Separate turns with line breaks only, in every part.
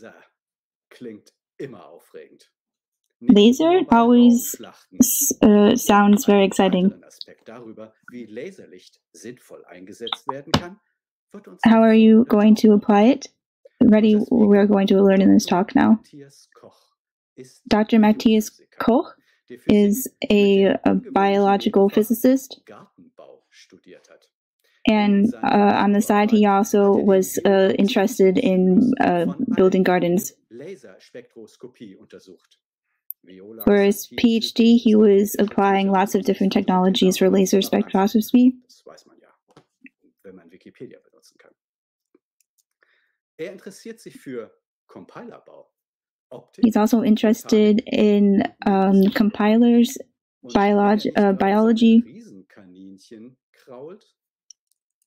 Laser klingt immer aufregend.
Laser always uh, sounds very exciting. How are you going to apply it? Ready, we're going to learn in this talk now. Dr. Matthias Koch is a, a biological physicist. And uh, on the side, he also was uh, interested in uh, building gardens. For his PhD, he was applying lots of different technologies for laser spectroscopy. He's also interested in um, compilers, biolog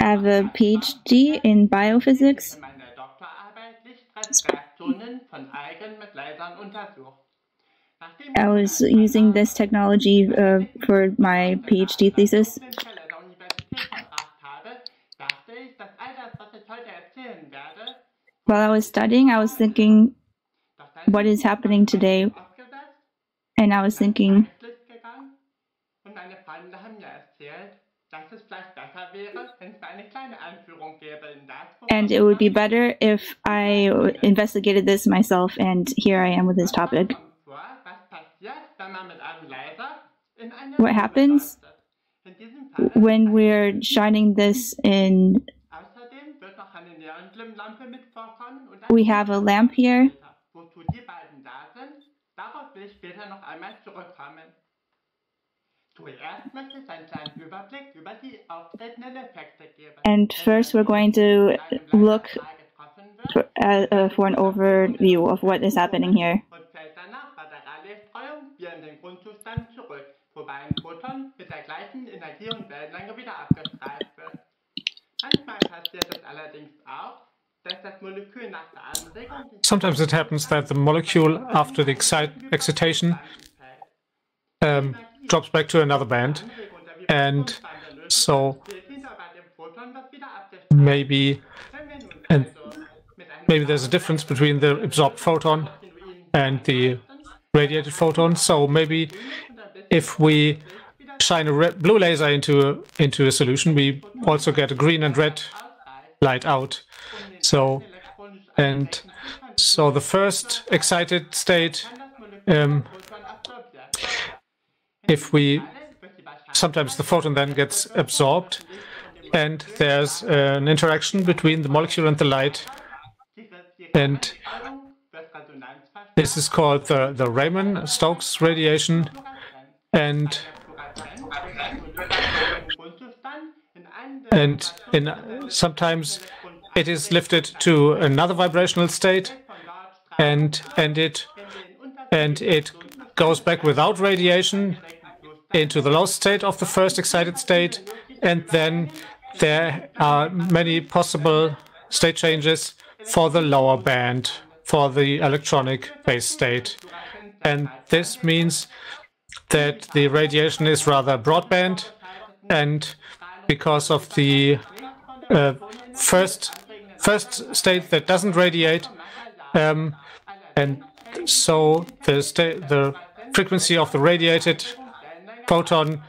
I have a PhD in biophysics. I was using this technology uh, for my PhD thesis. While I was studying, I was thinking, what is happening today? And I was thinking, Mhm. and it would be better if I investigated this myself, and here I am with this topic. What happens when we're shining this in? We have a lamp here. And first, we're going to look for, uh, uh, for an overview of what is happening here.
Sometimes it happens that the molecule, after the excitation, um, drops back to another band. And so maybe and maybe there's a difference between the absorbed photon and the radiated photon. So maybe if we shine a red, blue laser into a, into a solution, we also get a green and red light out. So and so the first excited state um, if we sometimes the photon then gets absorbed and there's an interaction between the molecule and the light. And this is called the the Raman Stokes radiation. And and in sometimes it is lifted to another vibrational state and and it and it goes back without radiation into the lost state of the first excited state, and then there are many possible state changes for the lower band, for the electronic base state. And this means that the radiation is rather broadband, and because of the uh, first first state that doesn't radiate, um, and so the the frequency of the radiated photon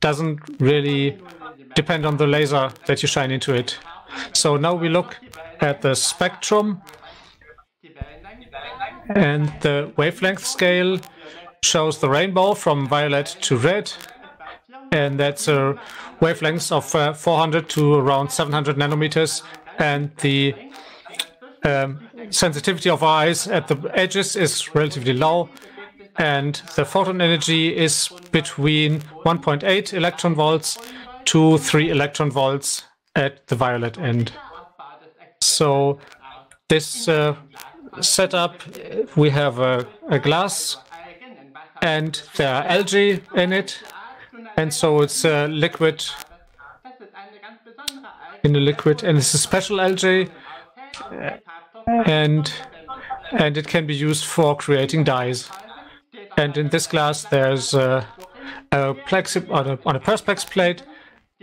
doesn't really depend on the laser that you shine into it. So now we look at the spectrum and the wavelength scale shows the rainbow from violet to red. And that's a wavelength of uh, 400 to around 700 nanometers. And the um, sensitivity of our eyes at the edges is relatively low and the photon energy is between 1.8 electron volts to 3 electron volts at the violet end. So this uh, setup, we have a, a glass and there are algae in it. And so it's a liquid in the liquid and it's a special algae and and it can be used for creating dyes. And in this glass there's a, a plexi on a, on a perspex plate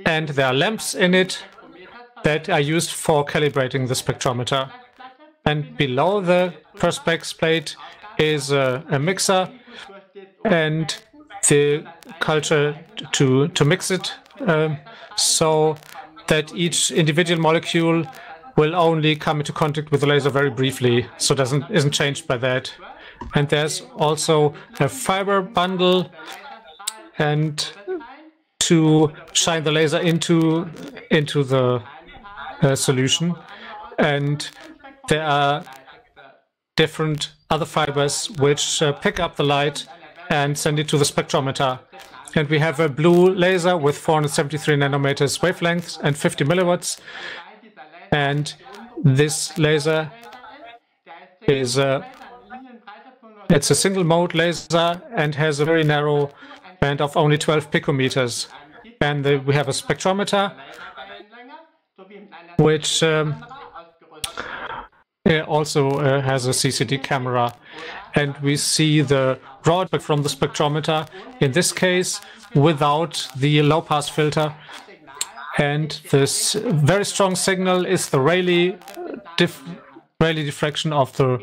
and there are lamps in it that are used for calibrating the spectrometer. And below the perspex plate is a, a mixer and the culture to, to mix it um, so that each individual molecule will only come into contact with the laser very briefly, so doesn't isn't changed by that. And there's also a fiber bundle and to shine the laser into into the uh, solution. And there are different other fibers which uh, pick up the light and send it to the spectrometer. And we have a blue laser with 473 nanometers wavelength and 50 milliwatts. And this laser is a it's a single mode laser and has a very narrow band of only 12 picometers. And the, we have a spectrometer which um, also uh, has a CCD camera. And we see the raw from the spectrometer, in this case, without the low-pass filter. And this very strong signal is the Rayleigh, dif Rayleigh diffraction of the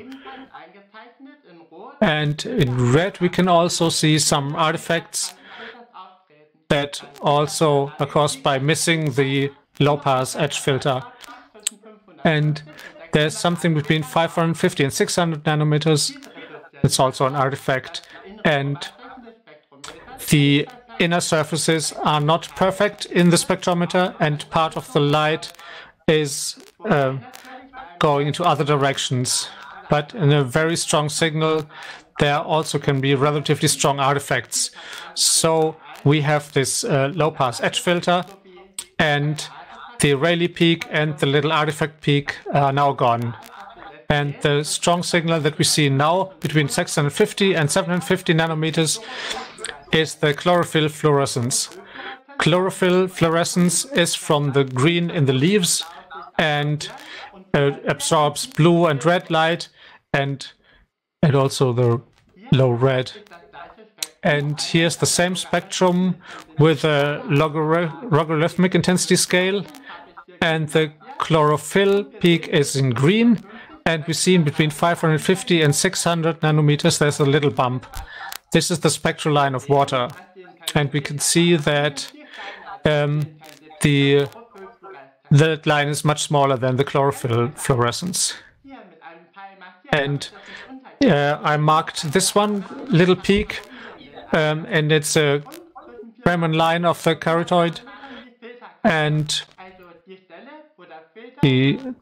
and in red we can also see some artifacts that also are caused by missing the low-pass edge filter. And there's something between 550 and 600 nanometers. It's also an artifact. And the inner surfaces are not perfect in the spectrometer, and part of the light is uh, going into other directions. But in a very strong signal, there also can be relatively strong artifacts. So we have this uh, low-pass edge filter, and the Rayleigh peak and the little artifact peak are now gone. And the strong signal that we see now between 650 and 750 nanometers is the chlorophyll fluorescence. Chlorophyll fluorescence is from the green in the leaves and uh, absorbs blue and red light and and also the low red. And here's the same spectrum with a logarithmic intensity scale and the chlorophyll peak is in green and we see in between 550 and 600 nanometers there's a little bump. This is the spectral line of water and we can see that um, the line is much smaller than the chlorophyll fluorescence. And uh, I marked this one little peak um, and it's a Raman line of the carotid and the,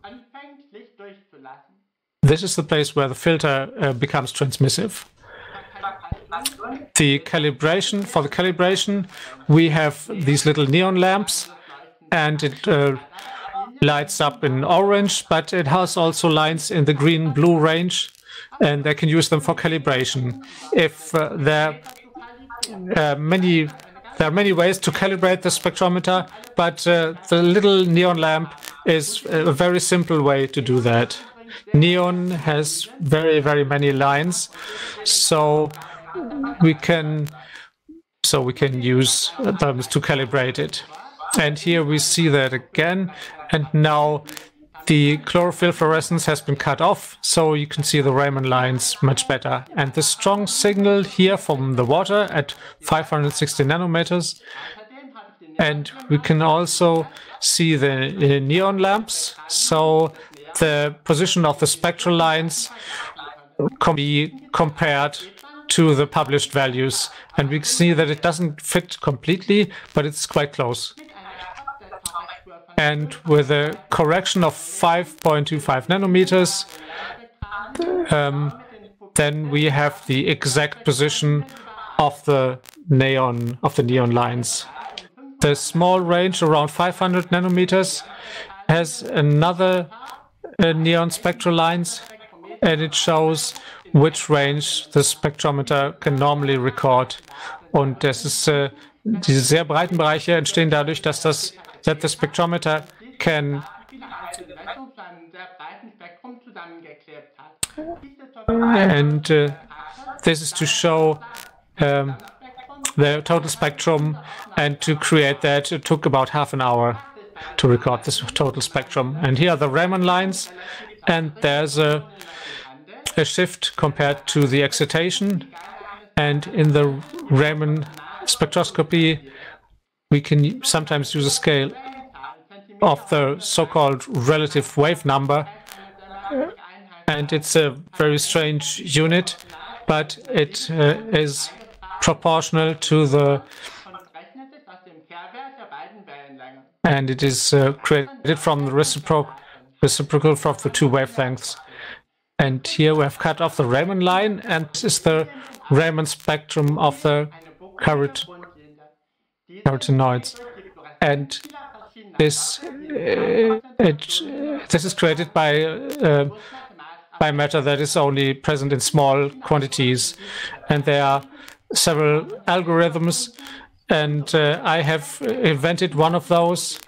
this is the place where the filter uh, becomes transmissive. The calibration, for the calibration, we have these little neon lamps and it uh, lights up in orange, but it has also lines in the green-blue range and they can use them for calibration. If uh, there uh, many there are many ways to calibrate the spectrometer, but uh, the little neon lamp is a very simple way to do that. Neon has very, very many lines, so we can so we can use them to calibrate it. And here we see that again, and now the chlorophyll fluorescence has been cut off, so you can see the Raman lines much better. And the strong signal here from the water at 560 nanometers. And we can also see the, neon lamps, so the position of the spectral lines can be compared to the published values. And we see that it doesn't fit completely, but it's quite close. And with a correction of 5.25 nanometers, um, then we have the exact position of the neon of the neon lines. The small range around 500 nanometers has another uh, neon spectral lines and it shows which range the spectrometer can normally record. Und das ist, äh, diese sehr breiten Bereiche entstehen dadurch, dass das that the spectrometer can and uh, this is to show um, the total spectrum and to create that it took about half an hour to record this total spectrum and here are the Raman lines and there's a a shift compared to the excitation. And in the Raman spectroscopy, we can sometimes use a scale of the so-called relative wave number. And it's a very strange unit, but it uh, is proportional to the and it is uh, created from the reciprocal reciprocal from the two wavelengths. And here we have cut off the Raman line, and this is the Raman spectrum of the carot carotenoids. And this uh, it, this is created by uh, by matter that is only present in small quantities, and there are several algorithms, and uh, I have invented one of those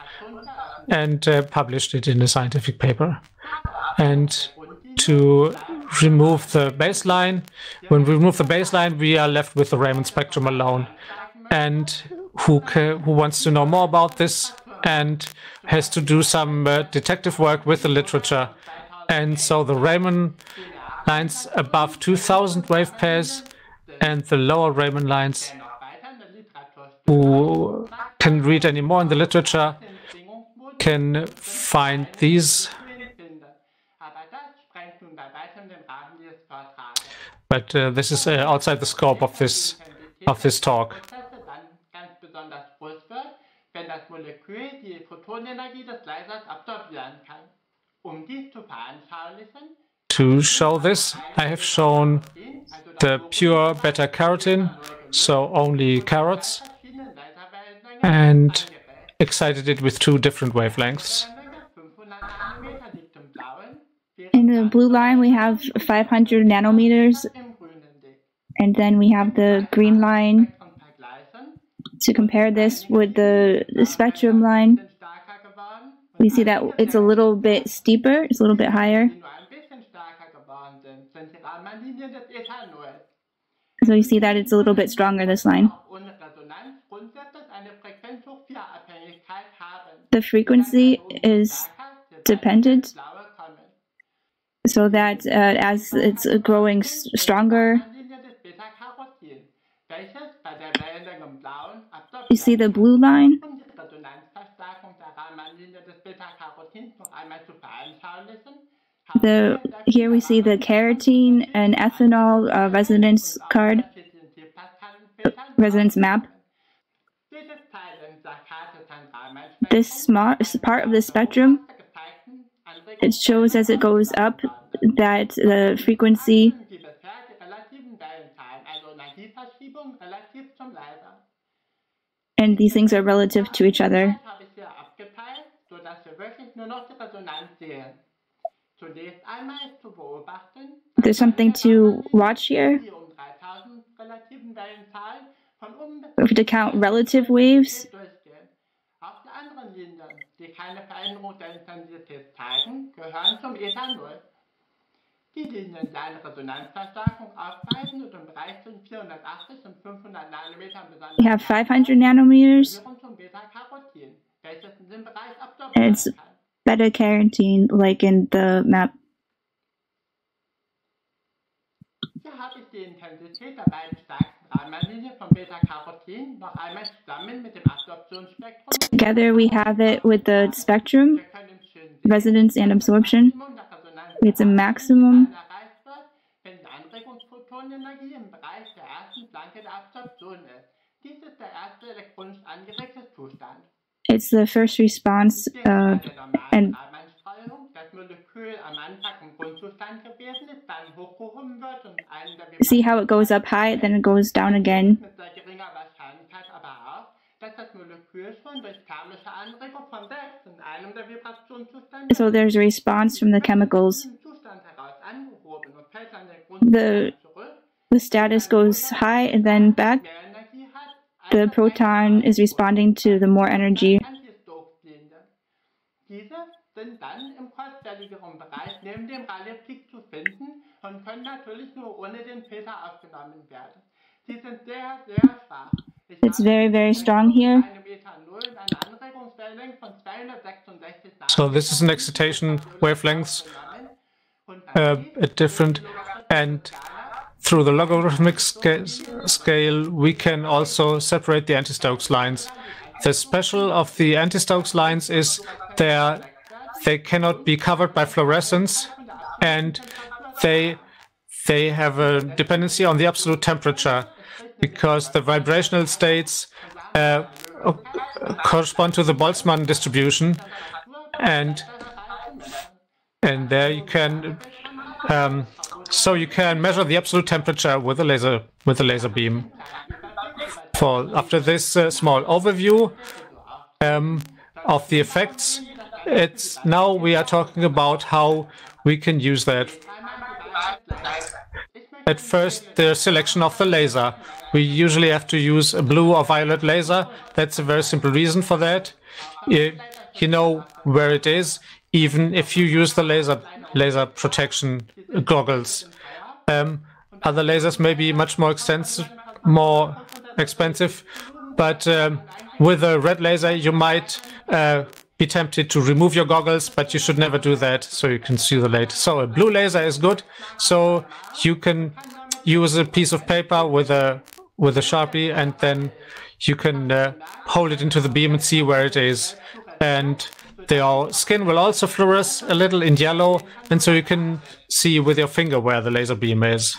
and uh, published it in a scientific paper. And to remove the baseline. When we remove the baseline, we are left with the Raman spectrum alone. And who, who wants to know more about this and has to do some uh, detective work with the literature. And so the Raman lines above 2000 wave pairs and the lower Raman lines who can read any more in the literature can find these But uh, this is uh, outside the scope of this of this talk. To show this, I have shown the pure beta carotene, so only carrots, and excited it with two different wavelengths.
In the blue line, we have 500 nanometers, and then we have the green line to compare this with the, the spectrum line. We see that it's a little bit steeper, it's a little bit higher. So you see that it's a little bit stronger, this line. The frequency is dependent so that uh, as it's growing stronger, you see the blue line? The, here we see the carotene and ethanol uh, resonance card, residence map. This part of the spectrum it shows as it goes up that the frequency and these things are relative to each other. There's something to watch here. We have to count relative waves die keine Veränderung der Intensität zeigen, gehören zum Ethanol. Die Linien kleine Resonanzverstärkung aufweisen und um im Bereich zwischen 480 und 500 Nanometern besonders We have 500 nanometers. zum Beta-Carotin, welches in dem Bereich absorbieren It's beta-carotene, like in the map. Hier habe ich die Intensität der beiden stärksten Ramanlinie von Beta-Carotin noch einmal zusammen mit dem Absorptionsspektrum. Together we have it with the spectrum, resonance and absorption. It's a maximum. It's the first response uh, and See how it goes up high, then it goes down again. So there's a response from the chemicals. The, the status goes high and then back. The proton is responding to the more energy. It's very, very strong here.
So this is an excitation wavelengths uh, at different and through the logarithmic sca scale we can also separate the anti-Stokes lines. The special of the anti-Stokes lines is they are, they cannot be covered by fluorescence and they they have a dependency on the absolute temperature because the vibrational states uh, correspond to the Boltzmann distribution, and and there you can um, so you can measure the absolute temperature with a laser with a laser beam. For after this uh, small overview um, of the effects, it's now we are talking about how we can use that. At first, the selection of the laser. We usually have to use a blue or violet laser. That's a very simple reason for that. You, you know where it is, even if you use the laser laser protection goggles. Um, other lasers may be much more extensive, more expensive, but um, with a red laser you might uh, be tempted to remove your goggles, but you should never do that so you can see the light. So a blue laser is good. So you can use a piece of paper with a with a sharpie and then you can uh, hold it into the beam and see where it is. And the skin will also fluoresce a little in yellow, and so you can see with your finger where the laser beam is.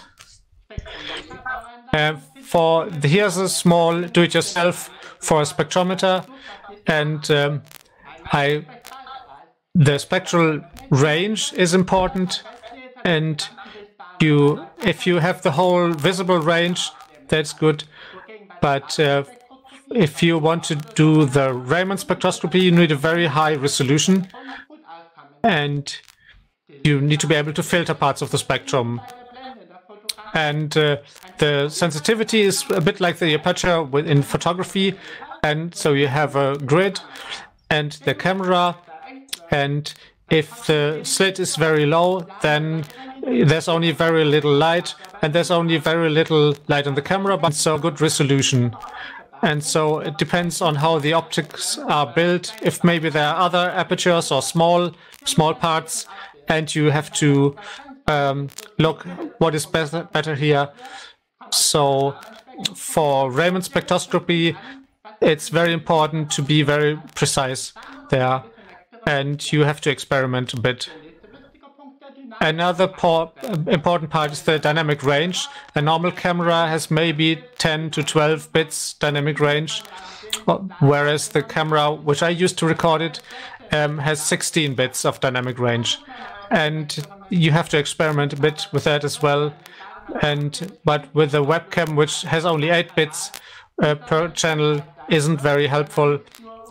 Uh, for the, here's a small do-it-yourself for a spectrometer, and um, I the spectral range is important, and you if you have the whole visible range, that's good. But uh, if you want to do the Raman spectroscopy, you need a very high resolution, and you need to be able to filter parts of the spectrum. And uh, the sensitivity is a bit like the aperture in photography, and so you have a grid and the camera, and if the slit is very low, then there's only very little light, and there's only very little light on the camera, but so good resolution. And so it depends on how the optics are built. If maybe there are other apertures or small, small parts, and you have to um, look what is better, better here. So for Raman spectroscopy, it's very important to be very precise there, and you have to experiment a bit. Another important part is the dynamic range. A normal camera has maybe 10 to 12 bits dynamic range, whereas the camera which I used to record it um, has 16 bits of dynamic range. And you have to experiment a bit with that as well. And But with a webcam which has only 8 bits uh, per channel isn't very helpful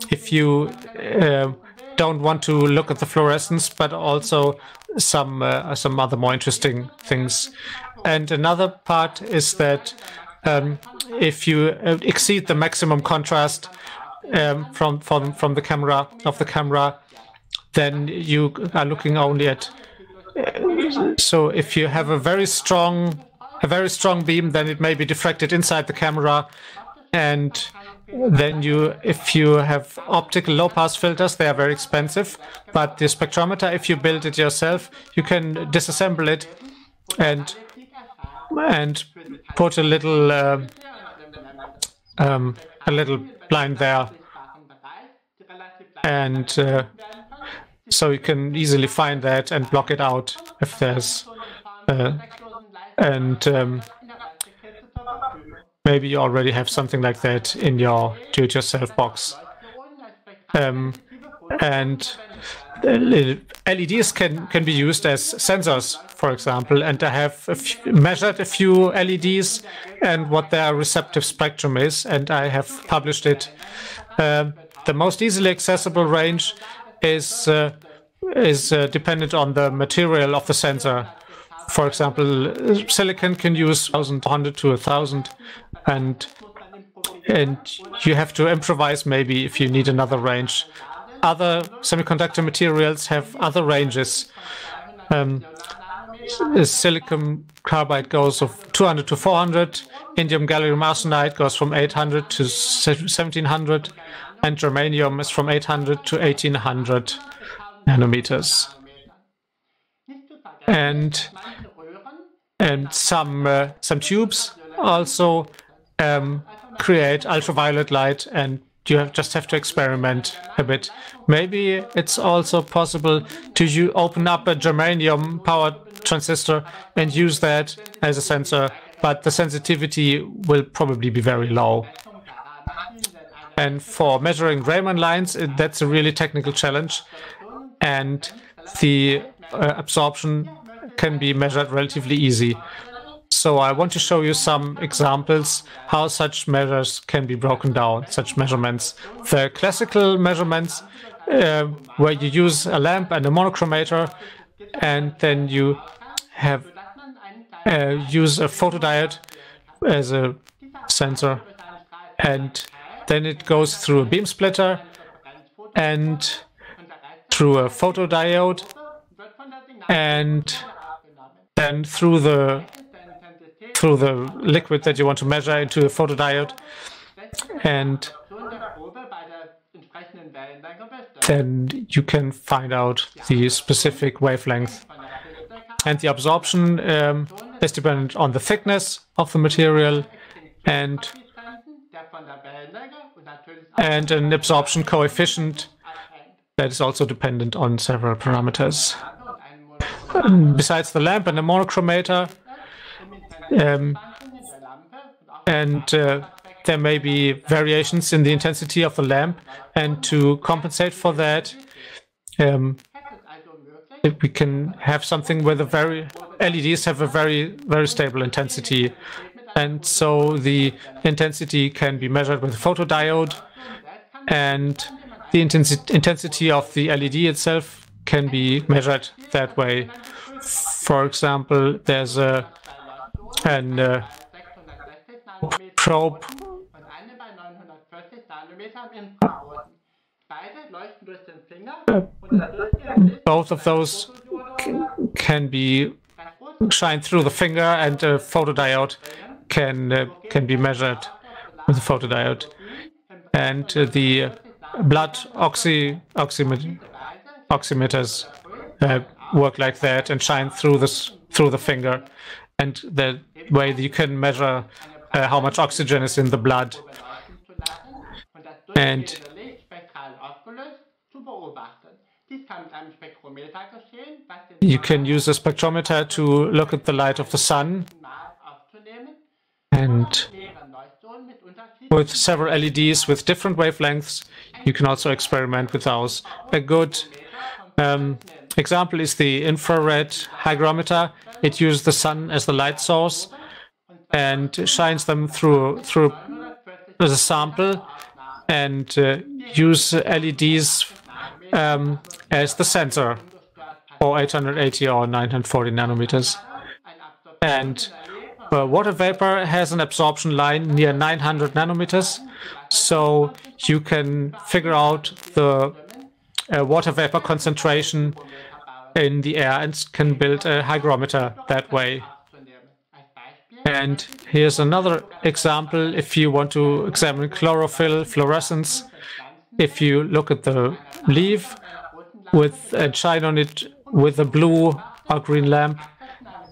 if you uh, don't want to look at the fluorescence, but also some uh, some other more interesting things. And another part is that um, if you uh, exceed the maximum contrast um, from from from the camera of the camera, then you are looking only at. Uh, so if you have a very strong a very strong beam, then it may be diffracted inside the camera, and then you, if you have optical low-pass filters, they are very expensive. But the spectrometer, if you build it yourself, you can disassemble it and and put a little uh, um, a little blind there, and uh, so you can easily find that and block it out if there's uh, and um, Maybe you already have something like that in your do-it-yourself box. Um, and LEDs can, can be used as sensors, for example, and I have measured a few LEDs and what their receptive spectrum is, and I have published it. Uh, the most easily accessible range is uh, is uh, dependent on the material of the sensor. For example, silicon can use 1,100 to 1,000, and and you have to improvise maybe if you need another range other semiconductor materials have other ranges. Um, silicon carbide goes of 200 to 400, indium gallium arsenide goes from 800 to 1700, and germanium is from 800 to 1800 nanometers. And and some uh, some tubes also um, create ultraviolet light and you have just have to experiment a bit. Maybe it's also possible to you open up a germanium powered transistor and use that as a sensor, but the sensitivity will probably be very low. And for measuring Raman lines, that's a really technical challenge. And the uh, absorption can be measured relatively easy. So I want to show you some examples how such measures can be broken down, such measurements. The classical measurements uh, where you use a lamp and a monochromator and then you have uh, use a photodiode as a sensor and then it goes through a beam splitter and through a photodiode and then through the through the liquid that you want to measure into a photodiode. And then you can find out the specific wavelength. And the absorption um, is dependent on the thickness of the material and and an absorption coefficient that is also dependent on several parameters. Besides the lamp and the monochromator, um, and uh, there may be variations in the intensity of the lamp. And to compensate for that, um, we can have something where the very LEDs have a very, very stable intensity. And so the intensity can be measured with a photodiode. And the intensi intensity of the LED itself can be measured that way. For example, there's a and uh, probe both of those can be shined through the finger and a photodiode can uh, can be measured with a photodiode and uh, the blood oxy oximet oximeters uh, work like that and shine through this through the finger and the way you can measure uh, how much oxygen is in the blood. And you can use a spectrometer to look at the light of the sun and with several LEDs with different wavelengths you can also experiment with those. A good um, example is the infrared hygrometer. It uses the sun as the light source and shines them through through the sample and uh, use LEDs um, as the sensor or 880 or 940 nanometers. And uh, water vapor has an absorption line near 900 nanometers, so you can figure out the uh, water vapor concentration in the air and can build a hygrometer that way. And here's another example if you want to examine chlorophyll fluorescence. If you look at the leaf with a shine on it with a blue or green lamp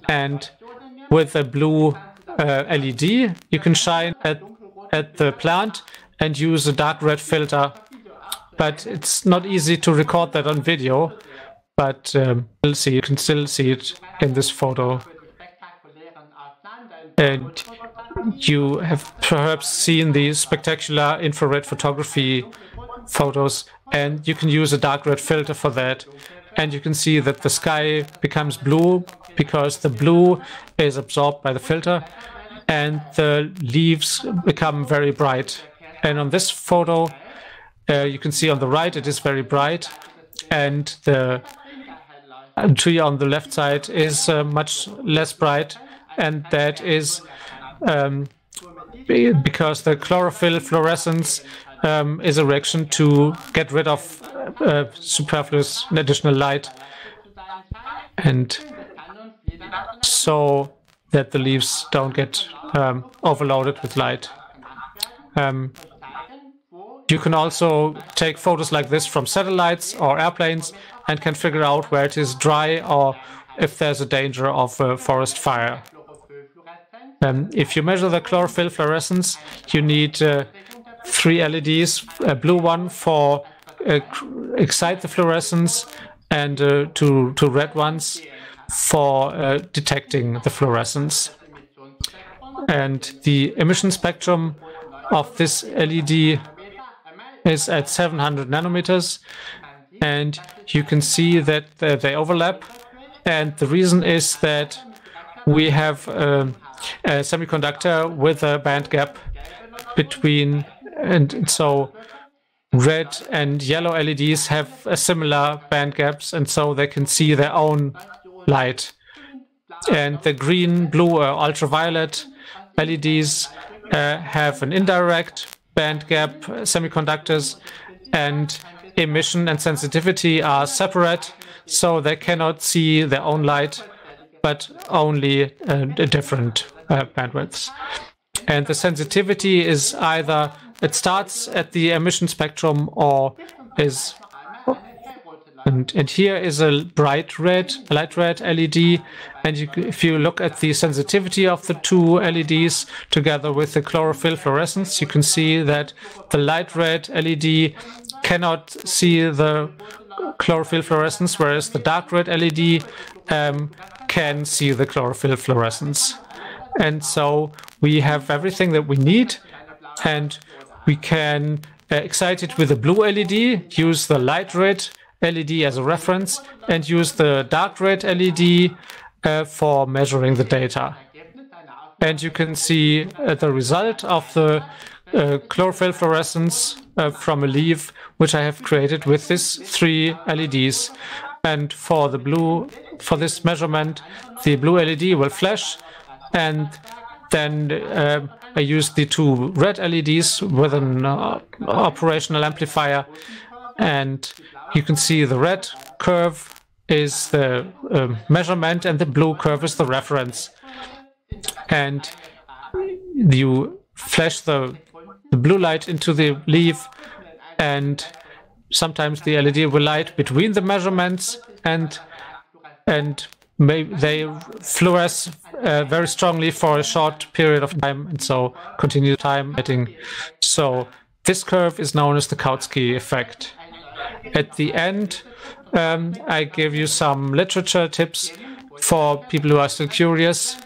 and with a blue uh, LED, you can shine at, at the plant and use a dark red filter. But it's not easy to record that on video but um, you'll see, you can still see it in this photo. And you have perhaps seen the spectacular infrared photography photos and you can use a dark red filter for that. And you can see that the sky becomes blue because the blue is absorbed by the filter and the leaves become very bright. And on this photo, uh, you can see on the right it is very bright. And the tree on the left side is uh, much less bright. And that is um, because the chlorophyll fluorescence um, is a reaction to get rid of uh, superfluous additional light. And so that the leaves don't get um, overloaded with light. Um, you can also take photos like this from satellites or airplanes and can figure out where it is dry or if there's a danger of a forest fire. Um, if you measure the chlorophyll fluorescence, you need uh, three LEDs, a blue one for uh, excite the fluorescence and uh, two, two red ones for uh, detecting the fluorescence. And the emission spectrum of this LED is at 700 nanometers. And you can see that they overlap. And the reason is that we have uh, a semiconductor with a band gap between and so red and yellow LEDs have a similar band gaps. And so they can see their own light. And the green blue or ultraviolet LEDs uh, have an indirect band gap semiconductors and emission and sensitivity are separate so they cannot see their own light but only uh, different uh, bandwidths. And the sensitivity is either it starts at the emission spectrum or is and, and here is a bright red, light red LED. And you, if you look at the sensitivity of the two LEDs together with the chlorophyll fluorescence, you can see that the light red LED cannot see the chlorophyll fluorescence, whereas the dark red LED um, can see the chlorophyll fluorescence. And so we have everything that we need. And we can uh, excite it with a blue LED, use the light red LED as a reference, and use the dark red LED uh, for measuring the data. And you can see uh, the result of the uh, chlorophyll fluorescence uh, from a leaf, which I have created with these three LEDs. And for the blue, for this measurement, the blue LED will flash, and then uh, I use the two red LEDs with an uh, operational amplifier and you can see the red curve is the uh, measurement and the blue curve is the reference. And you flash the, the blue light into the leaf and sometimes the LED will light between the measurements and and they fluoresce uh, very strongly for a short period of time and so continue time lighting. So this curve is known as the Kautsky effect. At the end, um, I give you some literature tips for people who are still curious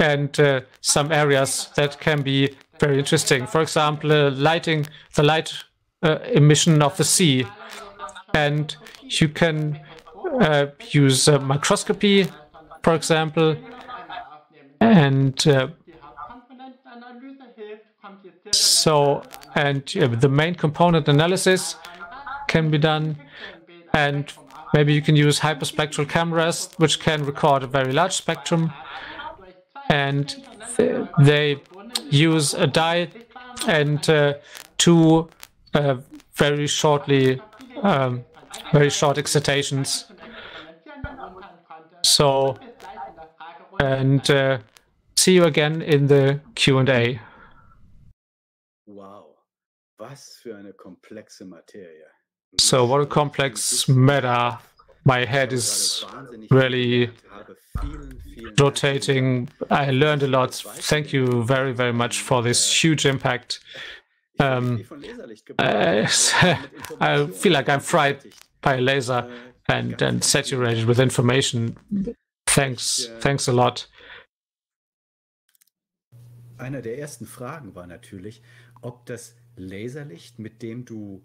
and uh, some areas that can be very interesting. For example, uh, lighting the light uh, emission of the sea. And you can uh, use uh, microscopy, for example, and uh, so and the main component analysis can be done and maybe you can use hyperspectral cameras which can record a very large spectrum and they use a dye and uh, two uh, very shortly um, very short excitations so, and uh, see you again in the Q&A.
Wow, was für eine komplexe Materie.
So what a complex matter. My head is really rotating. I learned a lot. Thank you very, very much for this huge impact. Um, uh, I feel like I'm fried by a laser and and saturated with information. Thanks, thanks a lot.
Einer der ersten Fragen war natürlich, ob das Laserlicht, mit dem du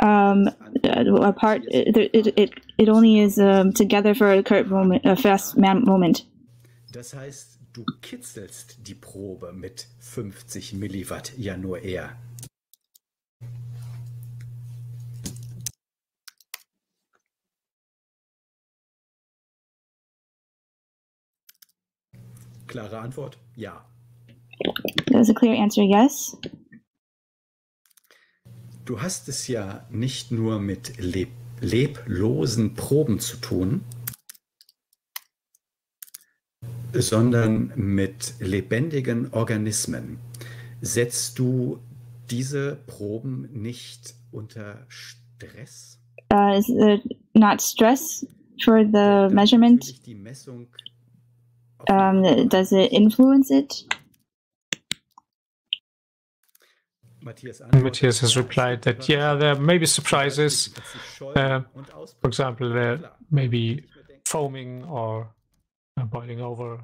um, a part. It, it, it, it only is um, together for a current moment, a fast moment.
Das heißt, du kitzelst die Probe mit 50 Milliwatt ja nur eher. Klare Antwort, ja.
That's a clear answer, yes.
Du hast es ja nicht nur mit leb leblosen Proben zu tun, sondern mit lebendigen Organismen. Setzt du diese Proben nicht unter Stress?
Uh, is there not stress for the measurement?
Die Messung
um, does it influence it?
Matthias has replied that, yeah, there may be surprises. Uh, for example, there may be foaming or boiling over.